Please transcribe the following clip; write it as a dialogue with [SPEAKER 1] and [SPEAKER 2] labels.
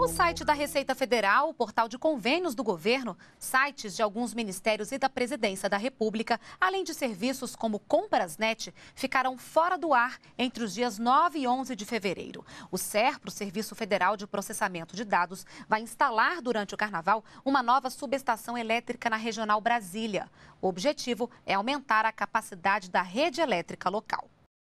[SPEAKER 1] O site da Receita Federal, o portal de convênios do governo, sites de alguns ministérios e da Presidência da República, além de serviços como Comprasnet, ficarão fora do ar entre os dias 9 e 11 de fevereiro. O SERPRO, o Serviço Federal de Processamento de Dados, vai instalar durante o carnaval uma nova subestação elétrica na Regional Brasília. O objetivo é aumentar a capacidade da rede elétrica local.